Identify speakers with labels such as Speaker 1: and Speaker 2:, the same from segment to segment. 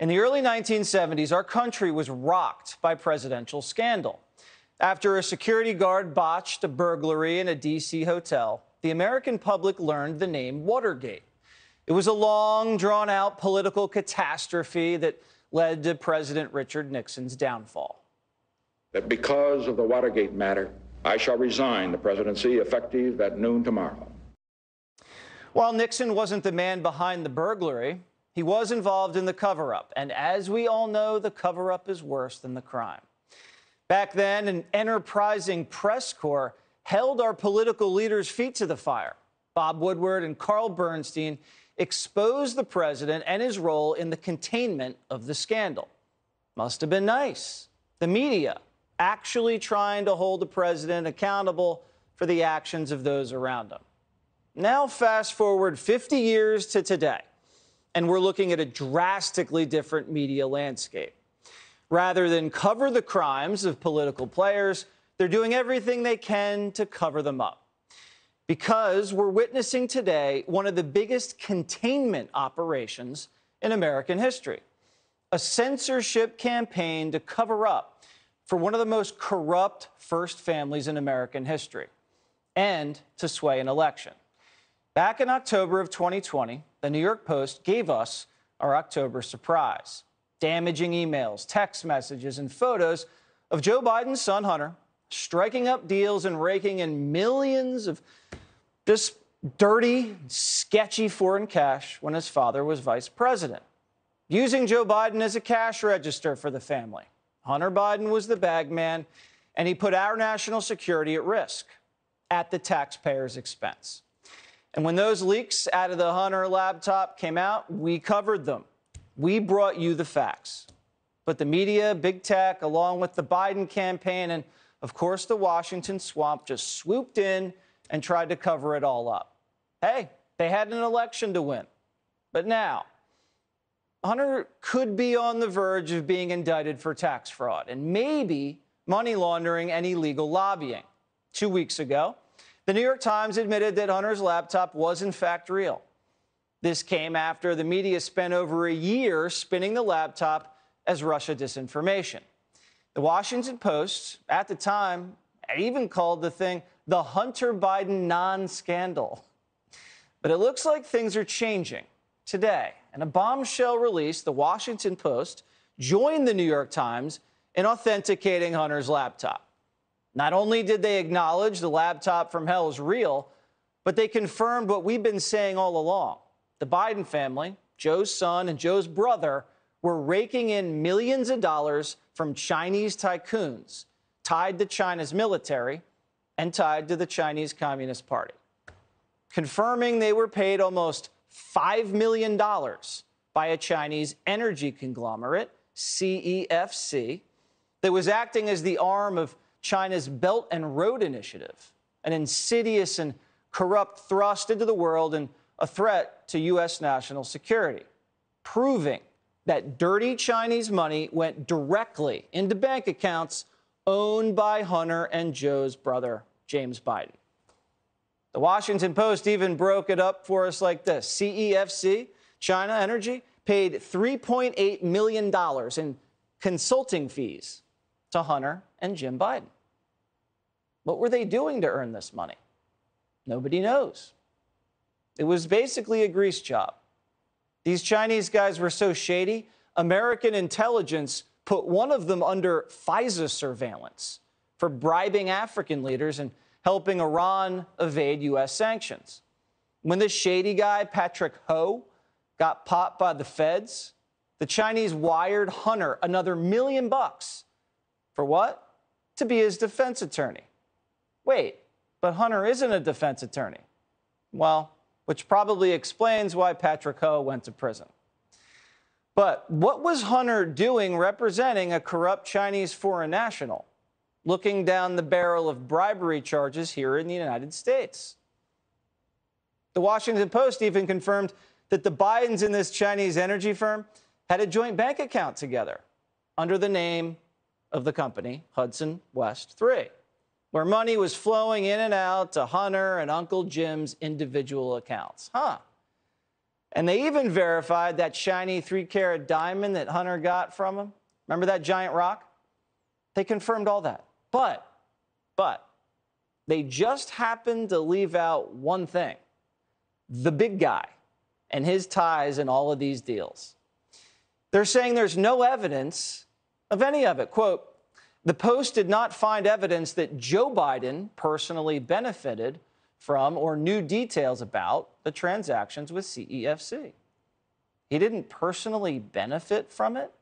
Speaker 1: In the early 1970s, our country was rocked by presidential scandal. After a security guard botched a burglary in a D.C. hotel, the American public learned the name Watergate. It was a long, drawn out political catastrophe that led to President Richard Nixon's downfall.
Speaker 2: That because of the Watergate matter, I shall resign the presidency effective at noon tomorrow.
Speaker 1: While Nixon wasn't the man behind the burglary, he was involved in the cover up. And as we all know, the cover up is worse than the crime. Back then, an enterprising press corps held our political leaders' feet to the fire. Bob Woodward and Carl Bernstein exposed the president and his role in the containment of the scandal. Must have been nice. The media actually trying to hold the president accountable for the actions of those around him. Now, fast forward 50 years to today, and we're looking at a drastically different media landscape. Rather than cover the crimes of political players, they're doing everything they can to cover them up. Because we're witnessing today one of the biggest containment operations in American history a censorship campaign to cover up for one of the most corrupt first families in American history and to sway an election. Back in October of 2020, the New York Post gave us our October surprise damaging emails, text messages, and photos of Joe Biden's son, Hunter, striking up deals and raking in millions of just dirty, sketchy foreign cash when his father was vice president, using Joe Biden as a cash register for the family. Hunter Biden was the bagman, and he put our national security at risk at the taxpayer's expense. And when those leaks out of the Hunter laptop came out, we covered them. We brought you the facts. But the media, big tech, along with the Biden campaign, and of course the Washington swamp just swooped in and tried to cover it all up. Hey, they had an election to win. But now, Hunter could be on the verge of being indicted for tax fraud and maybe money laundering and illegal lobbying. Two weeks ago, the New York Times admitted that Hunter's laptop was in fact real. This came after the media spent over a year spinning the laptop as Russia disinformation. The Washington Post, at the time, even called the thing the Hunter Biden non scandal. But it looks like things are changing today. In a bombshell release, the Washington Post joined the New York Times in authenticating Hunter's laptop. Not only did they acknowledge the laptop from hell is real, but they confirmed what we've been saying all along. The Biden family, Joe's son and Joe's brother, were raking in millions of dollars from Chinese tycoons tied to China's military and tied to the Chinese Communist Party, confirming they were paid almost $5 million by a Chinese energy conglomerate, CEFC, that was acting as the arm of China's Belt and Road Initiative, an insidious and corrupt thrust into the world and a threat to U.S. national security, proving that dirty Chinese money went directly into bank accounts owned by Hunter and Joe's brother, James Biden. The Washington Post even broke it up for us like this CEFC, China Energy, paid $3.8 million in consulting fees to Hunter and Jim Biden. What were they doing to earn this money? Nobody knows. It was basically a grease job. These Chinese guys were so shady, American intelligence put one of them under FISA surveillance for bribing African leaders and helping Iran evade U.S. sanctions. When this shady guy, Patrick Ho, got popped by the feds, the Chinese wired Hunter another million bucks for what? To be his defense attorney. Wait, but Hunter isn't a defense attorney. Well, which probably explains why Patrick Ho went to prison. But what was Hunter doing representing a corrupt Chinese foreign national, looking down the barrel of bribery charges here in the United States? The Washington Post even confirmed that the Bidens in this Chinese energy firm had a joint bank account together under the name of the company, Hudson West 3, where money was flowing in and out to Hunter and Uncle Jim's individual accounts. Huh. And they even verified that shiny three carat diamond that Hunter got from him. Remember that giant rock? They confirmed all that. But, but, they just happened to leave out one thing the big guy and his ties in all of these deals. They're saying there's no evidence of any of it. Quote, the Post did not find evidence that Joe Biden personally benefited from or knew details about the transactions with CEFC. He didn't personally benefit from it.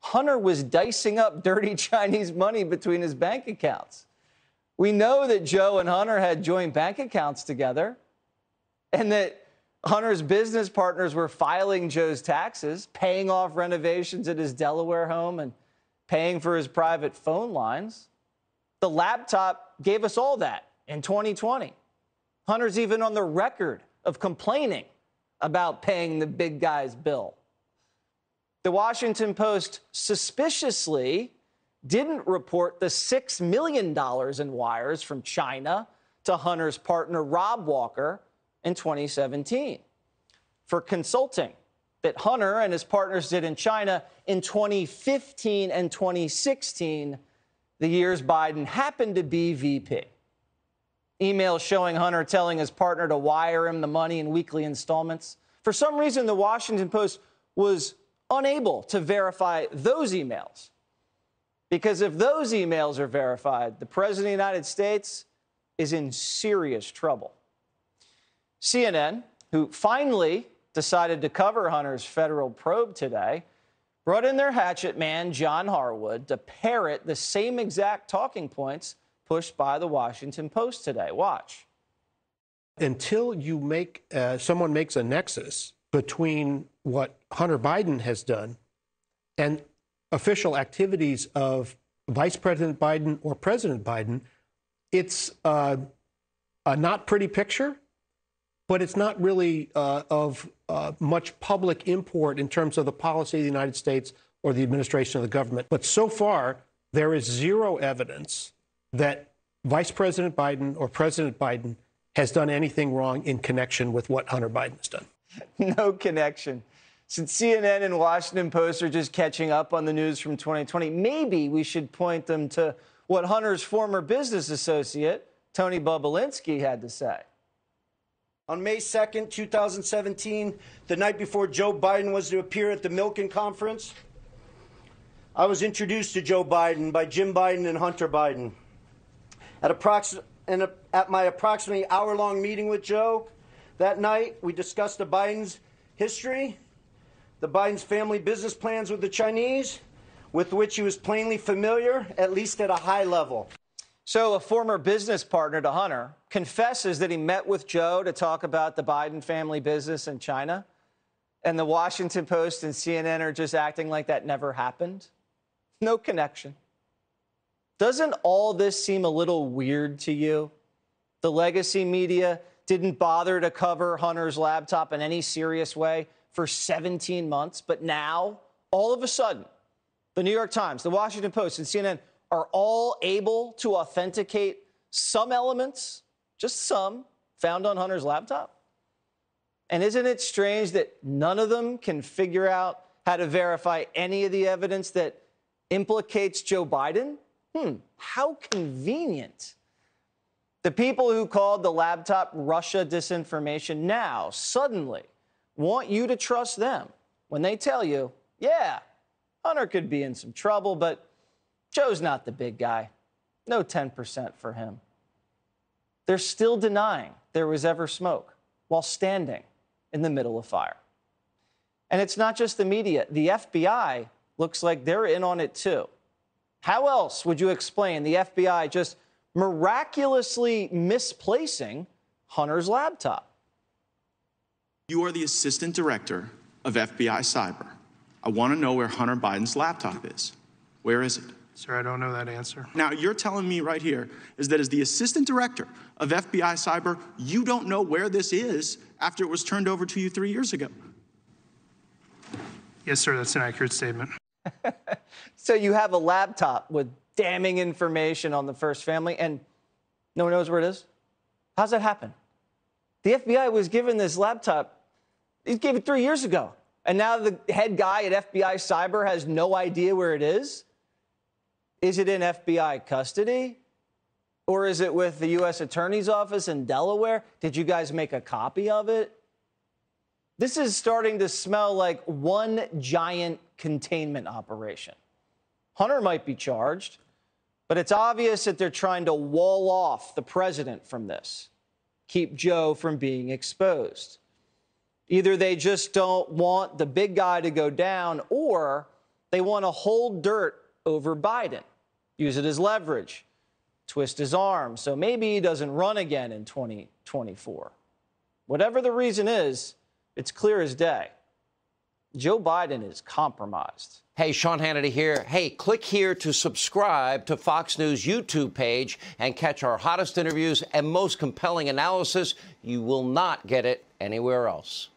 Speaker 1: Hunter was dicing up dirty Chinese money between his bank accounts. We know that Joe and Hunter had joint bank accounts together and that Hunter's business partners were filing Joe's taxes, paying off renovations at his Delaware home, and paying for his private phone lines. The laptop gave us all that in 2020. Hunter's even on the record of complaining about paying the big guy's bill. The Washington Post suspiciously didn't report the $6 million in wires from China to Hunter's partner, Rob Walker, in 2017 for consulting that Hunter and his partners did in China in 2015 and 2016, the years Biden happened to be VP. Emails showing Hunter telling his partner to wire him the money in weekly installments. For some reason, the Washington Post was unable to verify those emails. Because if those emails are verified, the President of the United States is in serious trouble. CNN, who finally decided to cover Hunter's federal probe today, brought in their hatchet man, John Harwood, to parrot the same exact talking points pushed by the Washington Post today. Watch.
Speaker 3: Until you make uh, someone makes a nexus between what Hunter Biden has done and official activities of Vice President Biden or President Biden, it's uh, a not pretty picture but it's not really uh, of uh, much public import in terms of the policy of the United States or the administration of the government. But so far, there is zero evidence that Vice President Biden or President Biden has done anything wrong in connection with what Hunter Biden has done.
Speaker 1: No connection. Since CNN and Washington Post are just catching up on the news from 2020, maybe we should point them to what Hunter's former business associate, Tony Bobulinski, had to say.
Speaker 4: On May 2nd, 2017, the night before Joe Biden was to appear at the Milken Conference, I was introduced to Joe Biden by Jim Biden and Hunter Biden. At, approx- a, at my approximately hour long meeting with Joe that night, we discussed the Biden's history, the Biden's family business plans with the Chinese, with which he was plainly familiar, at least at a high level.
Speaker 1: So, a former business partner to Hunter confesses that he met with Joe to talk about the Biden family business in China. And the Washington Post and CNN are just acting like that never happened. No connection. Doesn't all this seem a little weird to you? The legacy media didn't bother to cover Hunter's laptop in any serious way for 17 months, but now, all of a sudden, the New York Times, the Washington Post, and CNN are all able to authenticate some elements, just some, found on Hunter's laptop? And isn't it strange that none of them can figure out how to verify any of the evidence that implicates Joe Biden? Hmm, how convenient. The people who called the laptop Russia disinformation now suddenly want you to trust them when they tell you, yeah, Hunter could be in some trouble, but Joe's not the big guy. No 10% for him. They're still denying there was ever smoke while standing in the middle of fire. And it's not just the media, the FBI looks like they're in on it too. How else would you explain the FBI just miraculously misplacing Hunter's laptop?
Speaker 5: You are the assistant director of FBI Cyber. I want to know where Hunter Biden's laptop is. Where is it?
Speaker 6: Sir, I don't know that answer.
Speaker 5: Now, you're telling me right here is that as the assistant director of FBI Cyber, you don't know where this is after it was turned over to you three years ago.
Speaker 6: Yes, sir, that's an accurate statement.
Speaker 1: so you have a laptop with damning information on the first family, and no one knows where it is? How's that happen? The FBI was given this laptop He gave it three years ago. And now the head guy at FBI Cyber has no idea where it is? Is it in FBI custody? Or is it with the U.S. Attorney's Office in Delaware? Did you guys make a copy of it? This is starting to smell like one giant containment operation. Hunter might be charged, but it's obvious that they're trying to wall off the president from this, keep Joe from being exposed. Either they just don't want the big guy to go down, or they want to hold dirt over Biden, use it as leverage, twist his arm, so maybe he doesn't run again in 2024. Whatever the reason is, it's clear as day. Joe Biden is compromised.
Speaker 7: Hey, Sean Hannity here. Hey, click here to subscribe to Fox News YouTube page and catch our hottest interviews and most compelling analysis. You will not get it anywhere else.